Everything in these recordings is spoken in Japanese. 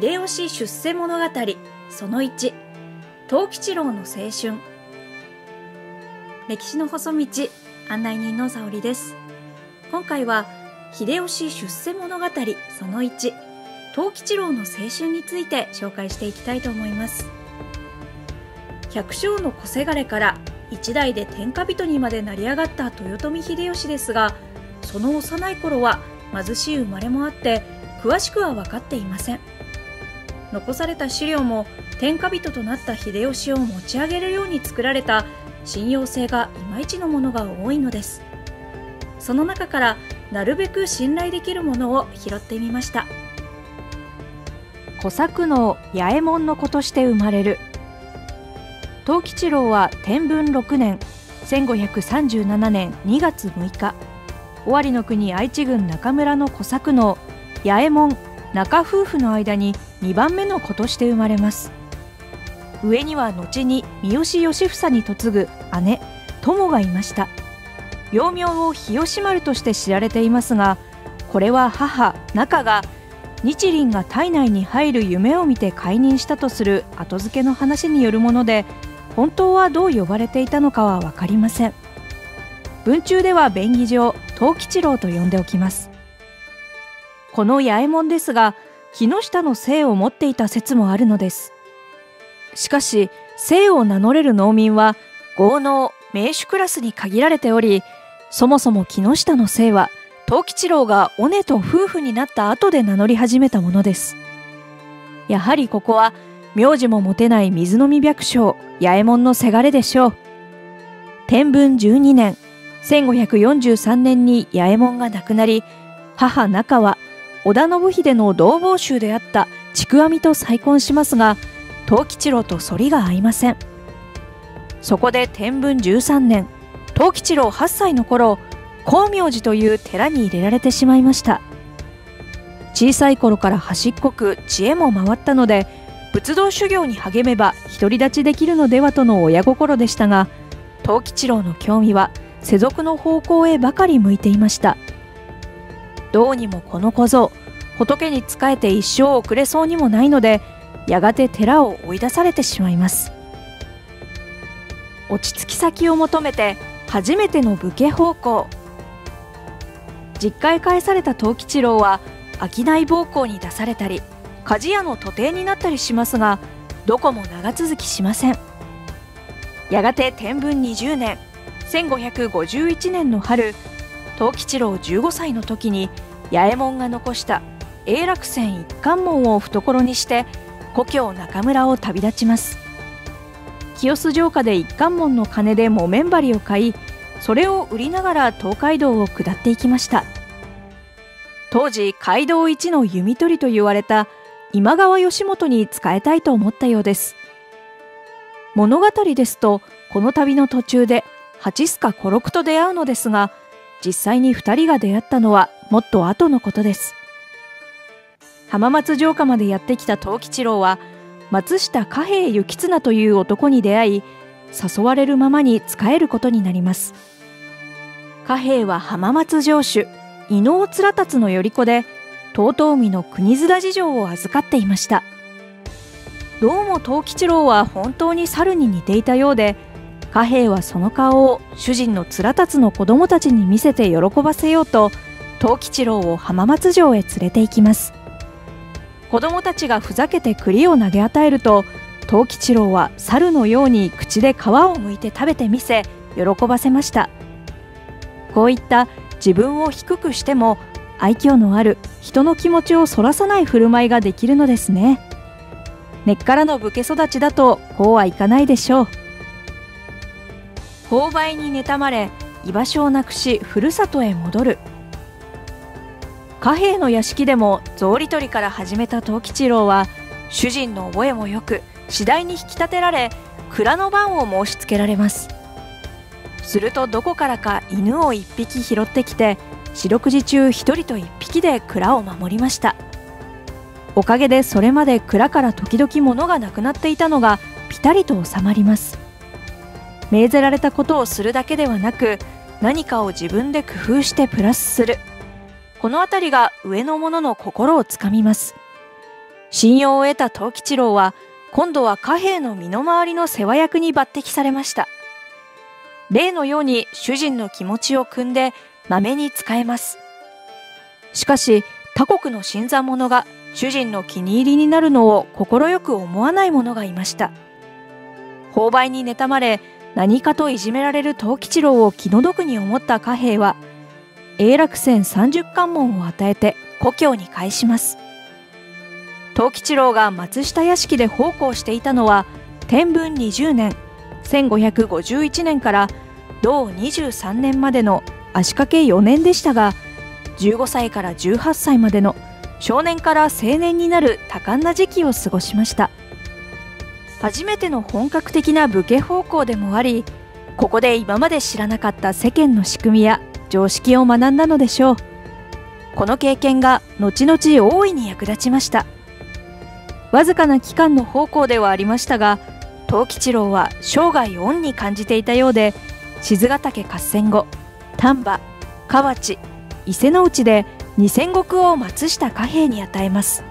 秀吉出世物語その1藤吉郎の青春。歴史の細道案内人の沙織です。今回は秀吉出世物語その1藤吉郎の青春について紹介していきたいと思います。百姓の小せがれから一代で天下人にまで成り上がった豊臣秀吉ですがその幼い頃は貧しい生まれもあって詳しくは分かっていません。残された資料も天下人となった秀吉を持ち上げるように作られた信用性がいまいちのものが多いのです。その中からなるべく信頼できるものを拾ってみました。小作能八右衛門の子として生まれる。藤吉郎は天文6年1537年2月6日。尾張の国愛知郡中村の小作能八右衛門中夫婦の間に2番目の子として生まれます。上には後に三好義房に嫁ぐ姉友がいました。幼名を日吉丸として知られていますがこれは母中が日輪が体内に入る夢を見て解任したとする後付けの話によるもので本当はどう呼ばれていたのかは分かりません。文中では便宜上藤吉郎と呼んでおきます。この八右衛門ですが木下の姓を持っていた説もあるのです。しかし姓を名乗れる農民は豪農名手クラスに限られておりそもそも木下の姓は藤吉郎が尾根と夫婦になった後で名乗り始めたものです。やはりここは名字も持てない水飲白将八右衛門のせがれでしょう。天文12年1543年に八右衛門が亡くなり母中は織田信秀の同房衆であった筑阿弥と再婚しますが藤吉郎と反りが合いません。そこで天文13年藤吉郎8歳の頃光明寺という寺に入れられてしまいました。小さい頃から端っこく知恵も回ったので仏道修行に励めば独り立ちできるのではとの親心でしたが藤吉郎の興味は世俗の方向へばかり向いていました。どうにもこの小僧仏に仕えて一生遅れそうにもないのでやがて寺を追い出されてしまいます。落ち着き先を求めて初めての武家奉公。実家へ返された藤吉郎は商い奉公に出されたり鍛冶屋の徒弟になったりしますがどこも長続きしません。やがて天文20年1551年の春藤吉郎15歳の時に八右衛門が残した永楽船一貫門を懐にして故郷中村を旅立ちます。清洲城下で一貫門の金で木綿針を買いそれを売りながら東海道を下っていきました。当時街道一の弓取りと言われた今川義元に仕えたいと思ったようです。物語ですとこの旅の途中で八須賀五六と出会うのですが実際に2人が出会ったのはもっと後のことです。浜松城下までやってきた藤吉郎は松下貨幣幸綱という男に出会い誘われるままに仕えることになります。貨幣は浜松城主伊能貫達の頼子で遠江の国津事情を預かっていました。どうも藤吉郎は本当に猿に似ていたようで貨幣はその顔を主人の貫達の子供たちに見せて喜ばせようと藤吉郎を浜松城へ連れて行きます。子供たちがふざけて栗を投げ与えると藤吉郎は猿のように口で皮を剥いて食べてみせ喜ばせました。こういった自分を低くしても愛嬌のある人の気持ちをそらさない振る舞いができるのですね。根っからの武家育ちだとこうはいかないでしょう。勾配に妬まれ居場所をなくしふるさとへ戻る。貨幣の屋敷でも草履取りから始めた藤吉郎は主人の覚えもよく次第に引き立てられ蔵の番を申し付けられます。するとどこからか犬を一匹拾ってきて四六時中一人と一匹で蔵を守りました。おかげでそれまで蔵から時々物がなくなっていたのがピタリと収まります。命ぜられたことをするだけではなく何かを自分で工夫してプラスする。この辺りが上の者の心をつかみます。信用を得た藤吉郎は今度は貨幣の身の回りの世話役に抜擢されました。例のように主人の気持ちを汲んでまめに使えます。しかし他国の新参者が主人の気に入りになるのを快く思わない者がいました。購買に妬まれ何かといじめられる藤吉郎を気の毒に思った貨幣は永楽船30関門を与えて故郷に返します。藤吉郎が松下屋敷で奉公していたのは天文20年1551年から同23年までの足掛け4年でしたが15歳から18歳までの少年から青年になる多感な時期を過ごしました。初めての本格的な武家奉公でもありここで今まで知らなかった世間の仕組みや常識を学んだのでしょう。この経験が後々大いに役立ちました。わずかな期間の奉公ではありましたが藤吉郎は生涯恩に感じていたようで静ヶ岳合戦後丹波河内伊勢の内で2 0石を松下貨幣に与えます。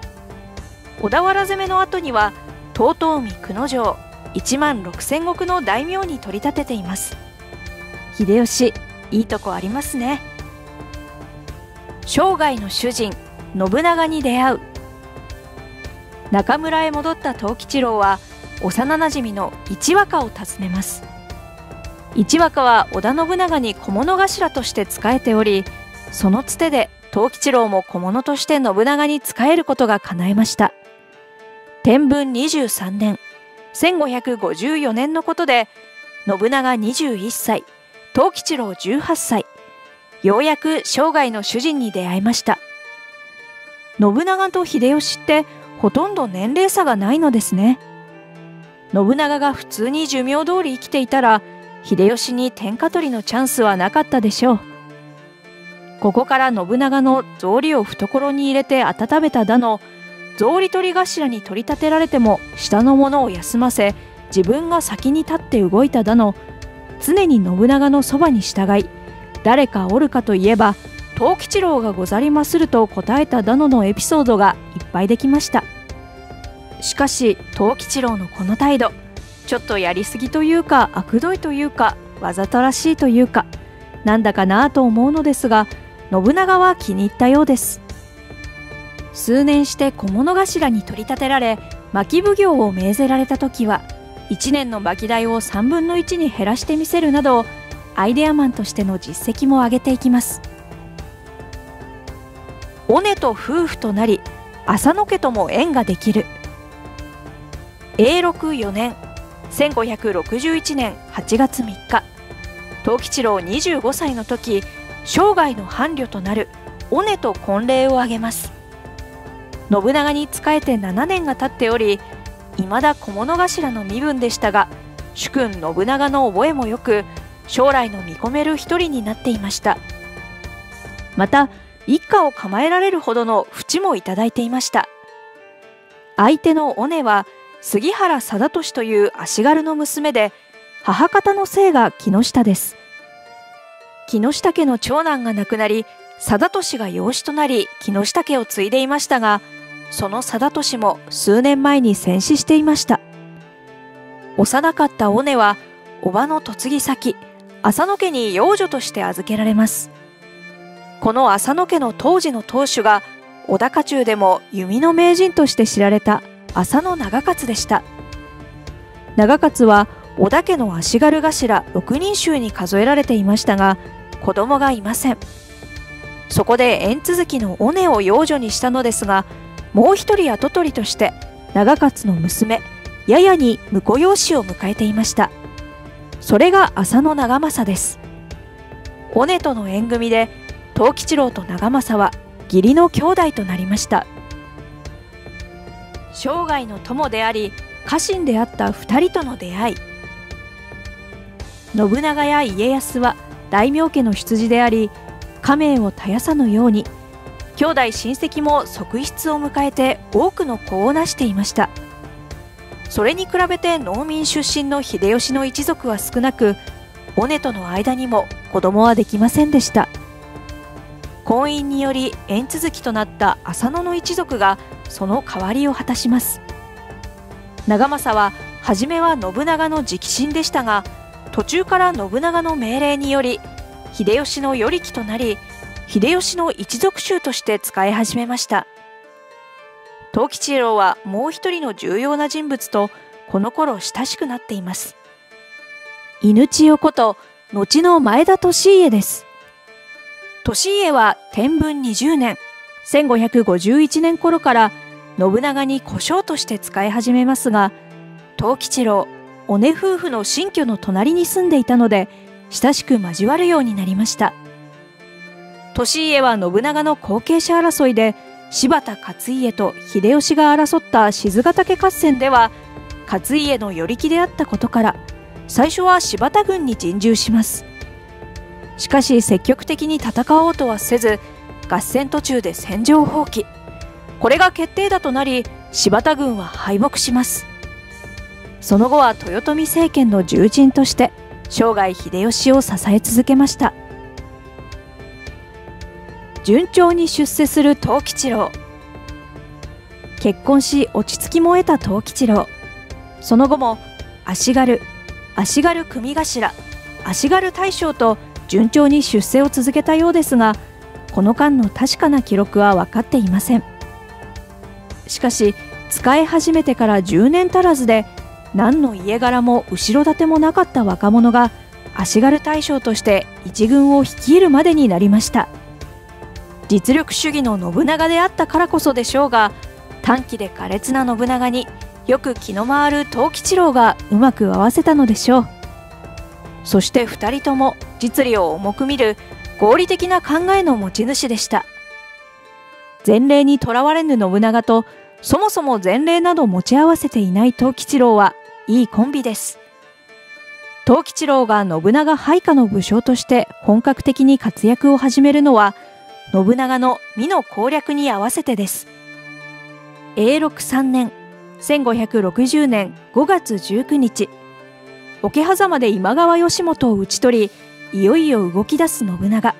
小田原攻めの後には遠江久野城1万6000石の大名に取り立てています。秀吉いいとこありますね。生涯の主人信長に出会う。中村へ戻った藤吉郎は幼なじみの一和歌を訪ねます。一和歌は織田信長に小物頭として仕えておりそのつてで藤吉郎も小物として信長に仕えることが叶えました。天文23年。1554年のことで信長21歳藤吉郎18歳ようやく生涯の主人に出会いました。信長と秀吉ってほとんど年齢差がないのですね。信長が普通に寿命通り生きていたら秀吉に天下取りのチャンスはなかったでしょう。ここから信長の草履を懐に入れて温めただの草履取り頭に取り立てられても下の者を休ませ自分が先に立って動いただの常に信長のそばに従い誰かおるかといえば藤吉郎がござりますると答えただののエピソードがいっぱいできました。しかし藤吉郎のこの態度ちょっとやりすぎというか悪どいというかわざとらしいというかなんだかなと思うのですが信長は気に入ったようです。数年して小物頭に取り立てられ巻奉行を命ぜられた時は1年の巻代を3分の1に減らしてみせるなどアイデアマンとしての実績も上げていきます。尾根と夫婦となり浅野家とも縁ができる。永禄4年1561年8月3日藤吉郎25歳の時生涯の伴侶となる尾根と婚礼を挙げます。信長に仕えて7年が経っており未だ小物頭の身分でしたが主君信長の覚えもよく将来の見込める一人になっていました。また一家を構えられるほどの淵もいただいていました。相手の尾根は杉原貞俊という足軽の娘で母方の姓が木下です。木下家の長男が亡くなり貞俊が養子となり木下家を継いでいましたがその貞俊も数年前に戦死していました。幼かった尾根は叔母の嫁ぎ先浅野家に養女として預けられます。この浅野家の当時の当主が小高中でも弓の名人として知られた浅野長勝でした。長勝は織田家の足軽頭6人衆に数えられていましたが子供がいません。そこで縁続きの尾根を養女にしたのですがもう一人跡取りとして長勝の娘ややに婿養子を迎えていました。それが浅野長政です。尾根との縁組で藤吉郎と長政は義理の兄弟となりました。生涯の友であり家臣であった2人との出会い。信長や家康は大名家の出自であり家名を絶やさぬように兄弟親戚も側室を迎えて多くの子を成していました。それに比べて農民出身の秀吉の一族は少なく尾根との間にも子供はできませんでした。婚姻により縁続きとなった浅野の一族がその代わりを果たします。長政は初めは信長の直臣でしたが途中から信長の命令により秀吉の与力となり秀吉の一族衆として使い始めました。藤吉郎はもう一人の重要な人物とこの頃親しくなっています。犬千代こと後の前田利家です。利家は天文20年1551年頃から信長に小姓として使い始めますが藤吉郎尾根夫婦の新居の隣に住んでいたので親しく交わるようになりました。利家は信長の後継者争いで柴田勝家と秀吉が争った静ヶ岳合戦では勝家の与力であったことから最初は柴田軍に陣従します。しかし積極的に戦おうとはせず合戦途中で戦場放棄。これが決定打となり柴田軍は敗北します。その後は豊臣政権の重鎮として生涯秀吉を支え続けました。順調に出世する藤吉郎。結婚し落ち着きも得た藤吉郎。その後も足軽足軽組頭足軽大将と順調に出世を続けたようですがこの間の確かな記録は分かっていません。しかし使い始めてから10年足らずで何の家柄も後ろ盾もなかった若者が足軽大将として一軍を率いるまでになりました。実力主義の信長であったからこそでしょうが短期で苛烈な信長によく気の回る藤吉郎がうまく合わせたのでしょう。そして2人とも実利を重く見る合理的な考えの持ち主でした。前例にとらわれぬ信長とそもそも前例など持ち合わせていない藤吉郎はいいコンビです。藤吉郎が信長配下の武将として本格的に活躍を始めるのは信長の美の攻略に合わせてです。永禄3年1560年5月19日桶狭間で今川義元を討ち取りいよいよ動き出す信長。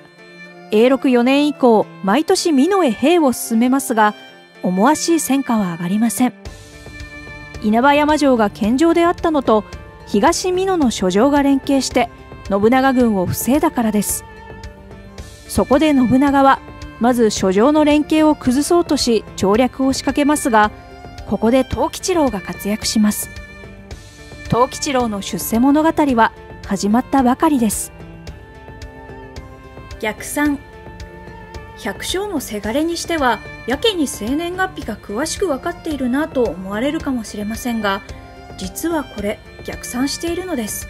永禄4年以降毎年美濃へ兵を進めますが思わしい戦果は上がりません。稲葉山城が堅城であったのと東美濃の書城が連携して信長軍を防いだからです。そこで信長はまず書城の連携を崩そうとし調略を仕掛けますがここで藤吉郎が活躍します。藤吉郎の出世物語は始まったばかりです。逆算。百姓のせがれにしてはやけに生年月日が詳しく分かっているなと思われるかもしれませんが実はこれ逆算しているのです。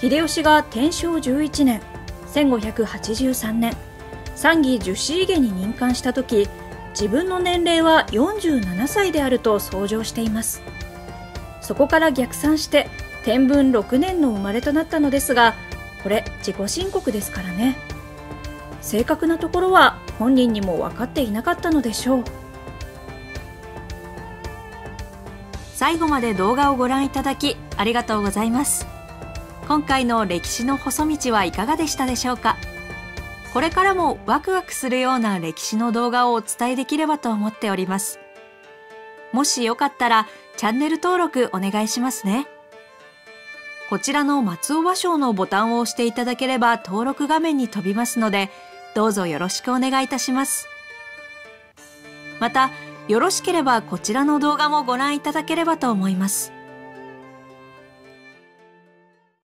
秀吉が天正11年1583年参議十四家に任官した時自分の年齢は47歳であると想像しています。そこから逆算して天文6年の生まれとなったのですがこれ自己申告ですからね。正確なところは本人にも分かっていなかったのでしょう。最後まで動画をご覧いただきありがとうございます。今回の歴史の細道はいかがでしたでしょうか？これからもワクワクするような歴史の動画をお伝えできればと思っておりますもしよかったらチャンネル登録お願いしますねこちらの松尾芭蕉のボタンを押していただければ登録画面に飛びますのでどうぞよろしくお願いいたします。また、よろしければこちらの動画もご覧いただければと思います。